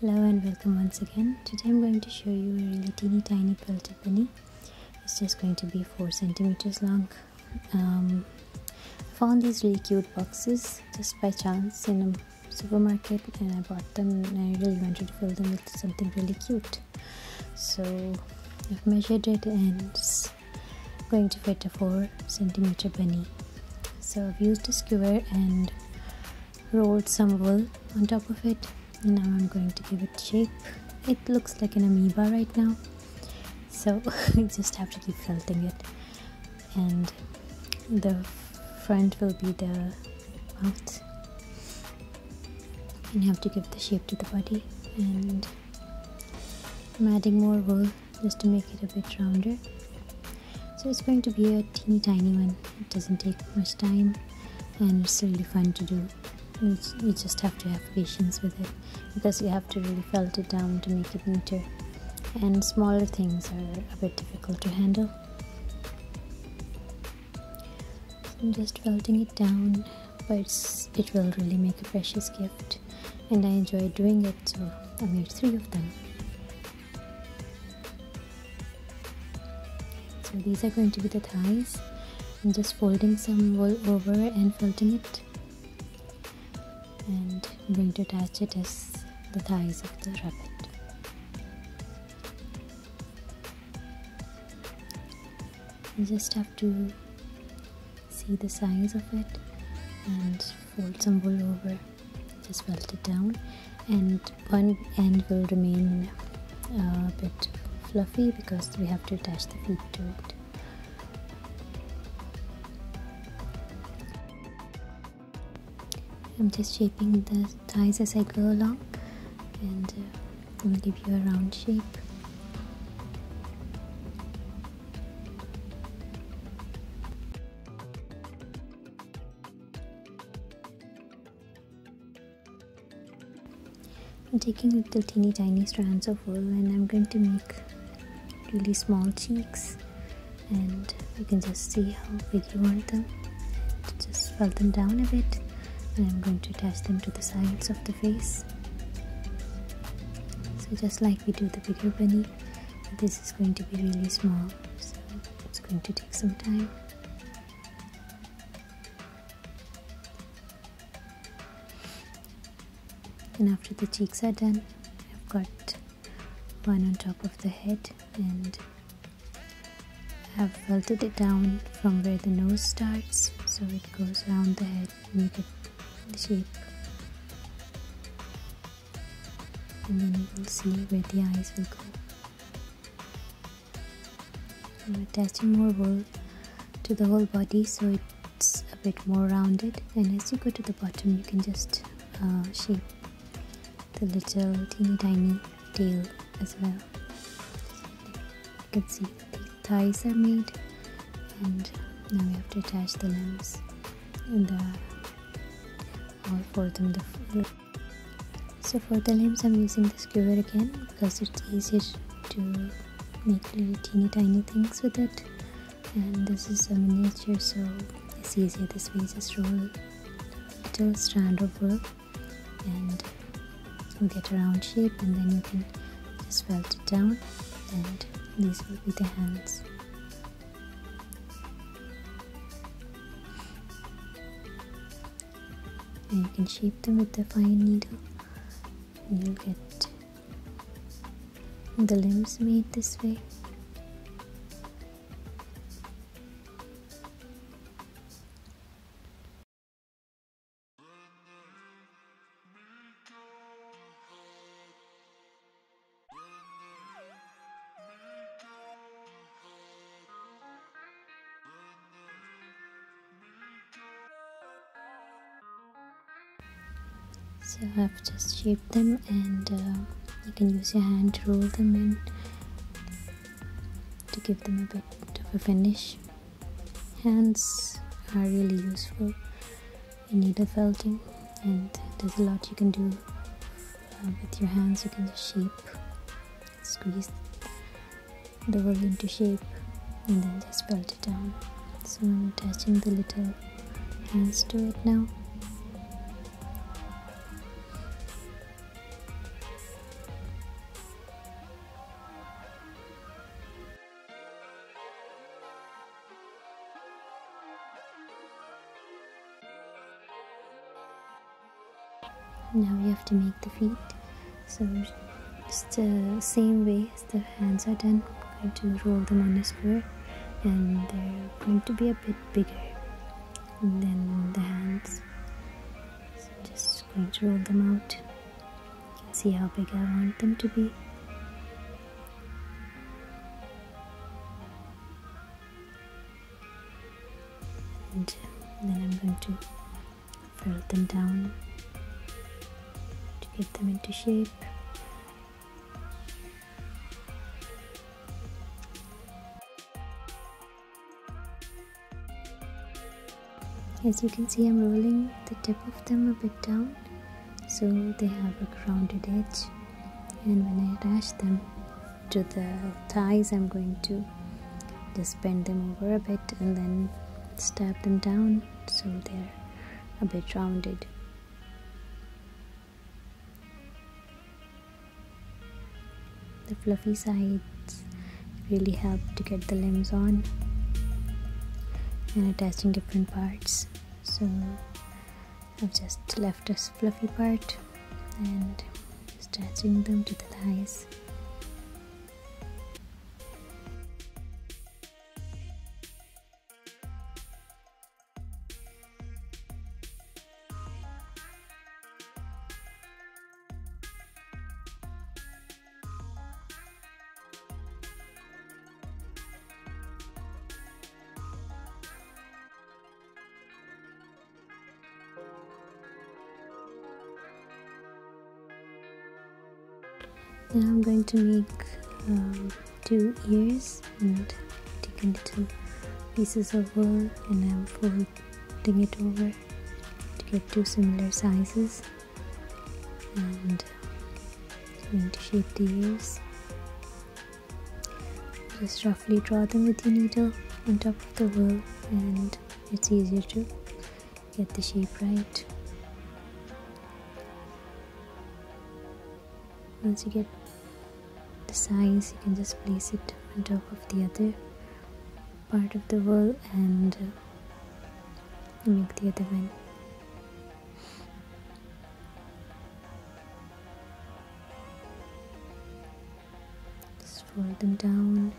Hello and welcome once again. Today I'm going to show you a really teeny tiny quilted bunny. It's just going to be 4 centimeters long. Um, I found these really cute boxes just by chance in a supermarket and I bought them and I really wanted to fill them with something really cute. So I've measured it and it's going to fit a 4 centimeter bunny. So I've used a skewer and rolled some wool on top of it now I'm going to give it shape it looks like an amoeba right now. So you just have to keep felting it. And the front will be the mouth. And you have to give the shape to the body. And I'm adding more wool just to make it a bit rounder. So it's going to be a teeny tiny one. It doesn't take much time. And it's really fun to do you, you just have to have patience with it because you have to really felt it down to make it neater. And smaller things are a bit difficult to handle. So I'm just felting it down but it will really make a precious gift. And I enjoy doing it so I made three of them. So these are going to be the thighs. I'm just folding some wool over and felting it and I'm going to attach it as the thighs of the rabbit. You just have to see the size of it and fold some wool over, just felt it down, and one end will remain a bit fluffy because we have to attach the feet to it. I'm just shaping the thighs as I go along and uh, I'm to give you a round shape. I'm taking little teeny tiny strands of wool and I'm going to make really small cheeks and you can just see how big you want them. Just felt them down a bit and I'm going to attach them to the sides of the face. So just like we do the bigger bunny this is going to be really small so it's going to take some time. And after the cheeks are done I've got one on top of the head and I've felted it down from where the nose starts so it goes around the head make it the shape and then you will see where the eyes will go. I'm attaching more wool to the whole body so it's a bit more rounded. And as you go to the bottom you can just uh, shape the little teeny tiny tail as well. You can see the thighs are made and now we have to attach the limbs in the them the so for the limbs I'm using the skewer again because it's easier to make little teeny tiny things with it. And this is a miniature so it's easier this way. Just roll a little strand of wool and you get a round shape and then you can just felt it down and these will be the hands and you can shape them with the fine needle. You'll get the limbs made this way so I've just shaped them and uh, you can use your hand to roll them in to give them a bit of a finish. Hands are really useful in needle felting and there's a lot you can do uh, with your hands. You can just shape squeeze the wool into shape and then just felt it down. So I'm attaching the little hands to it now now we have to make the feet. So just the same way as the hands are done I'm going to roll them on a skewer and they're going to be a bit bigger than the hands. So just going to roll them out. You see how big I want them to be. And then I'm going to fill them down get them into shape. As you can see I'm rolling the tip of them a bit down so they have a rounded edge. And when I attach them to the thighs I'm going to just bend them over a bit and then stab them down so they're a bit rounded the fluffy sides really help to get the limbs on and attaching different parts. So I've just left a fluffy part and attaching them to the thighs now I'm going to make um, two ears and taking little pieces of wool and I'm folding it over to get two similar sizes. And I'm going to shape the ears. Just roughly draw them with your needle on top of the wool and it's easier to get the shape right. Once you get the size you can just place it on top of the other part of the wool and uh, make the other one. Just fold them down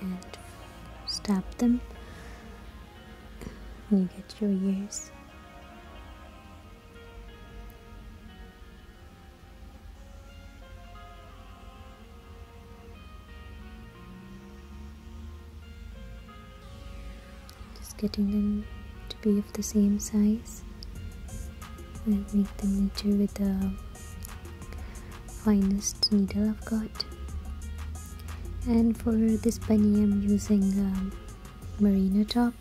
and stab them you get your ears getting them to be of the same size. And make them neater with the finest needle I've got. And for this bunny I'm using um, merino top.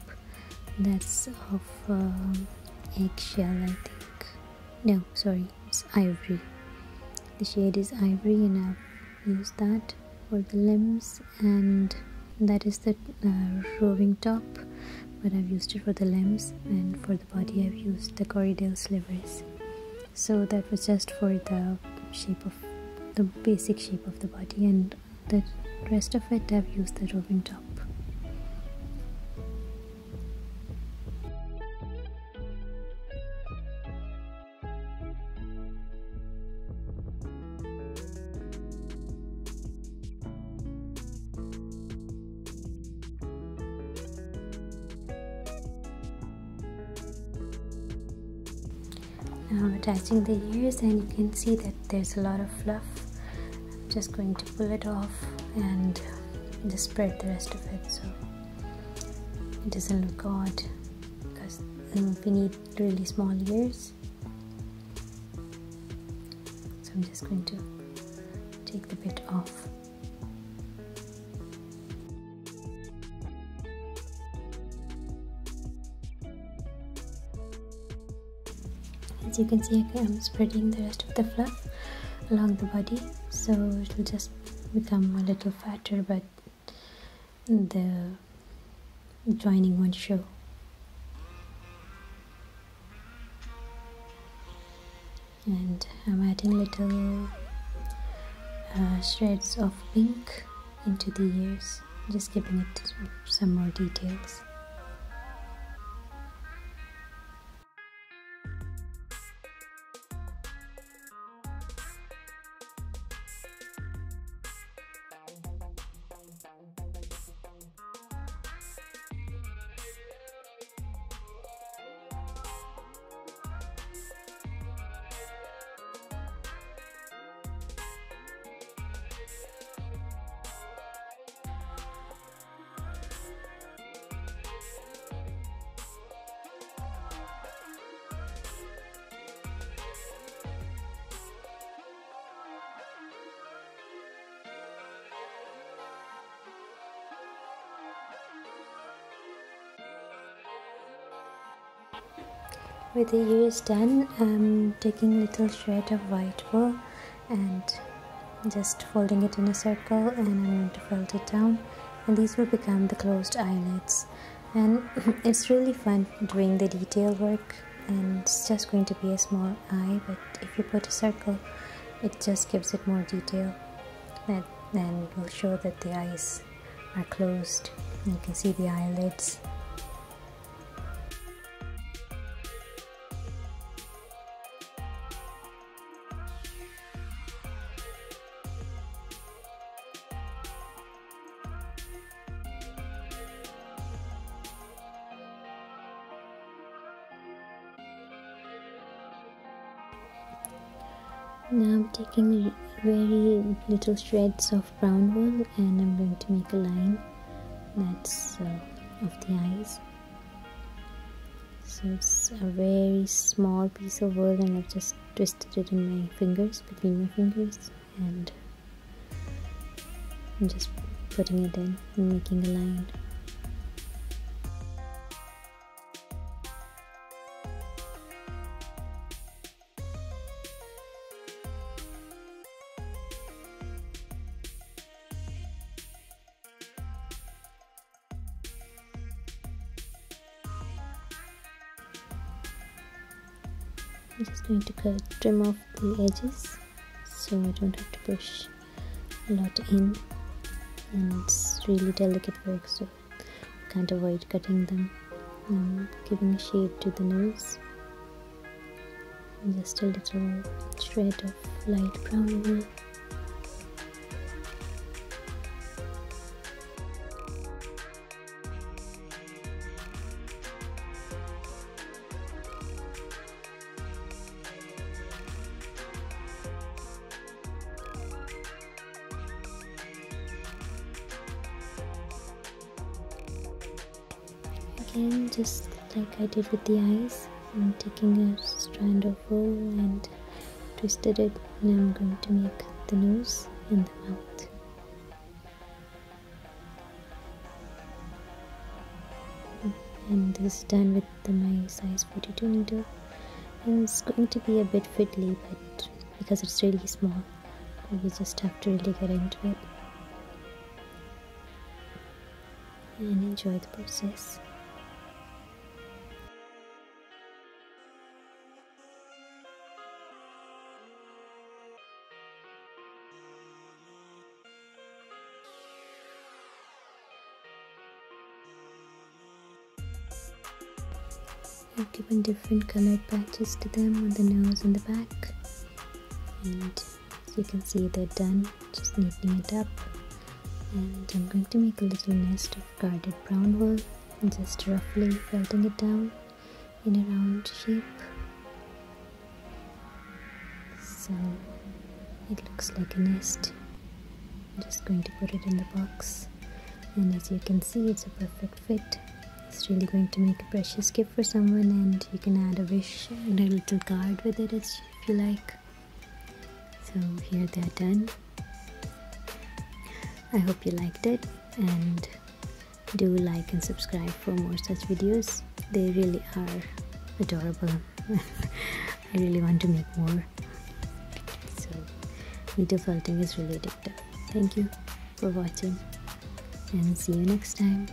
That's of um, eggshell I think. No sorry it's ivory. The shade is ivory and I've used that for the limbs. And that is the uh, roving top but I've used it for the limbs and for the body I've used the Corriedale slivers. So that was just for the shape of the basic shape of the body and the rest of it I've used the roving top I'm attaching the ears and you can see that there's a lot of fluff. I'm just going to pull it off and just spread the rest of it so it doesn't look odd because um, we need really small ears. So I'm just going to take the bit off you can see I'm spreading the rest of the fluff along the body so it will just become a little fatter but the joining won't show. And I'm adding little uh, shreds of pink into the ears just giving it some more details with the ears done I'm taking little shred of white wool and just folding it in a circle and I'm going to fold it down. And these will become the closed eyelids. And it's really fun doing the detail work and it's just going to be a small eye but if you put a circle it just gives it more detail. And then will show that the eyes are closed. You can see the eyelids Now I'm taking very little shreds of brown wool and I'm going to make a line that's uh, of the eyes. So it's a very small piece of wool and I've just twisted it in my fingers, between my fingers and I'm just putting it in and making a line. I'm just going to cut, trim off the edges so I don't have to push a lot in. And it's really delicate work so can't avoid cutting them and giving shape to the nose just a little shred of light brown wool again just like I did with the eyes I'm taking a strand of wool and twisted it and I'm going to make the nose and the mouth. And this is done with the my size 42 needle. And it's going to be a bit fiddly but because it's really small we just have to really get into it and enjoy the process I've given different colored patches to them on the nose and the back. And as you can see they're done. Just neatening it up. And I'm going to make a little nest of carded brown wool just roughly felting it down in a round shape. So it looks like a nest. I'm just going to put it in the box. And as you can see it's a perfect fit it's really going to make a precious gift for someone and you can add a wish and a little card with it if you like. So here they're done. I hope you liked it and do like and subscribe for more such videos. They really are adorable. I really want to make more. So video felting is really addictive. Thank you for watching and see you next time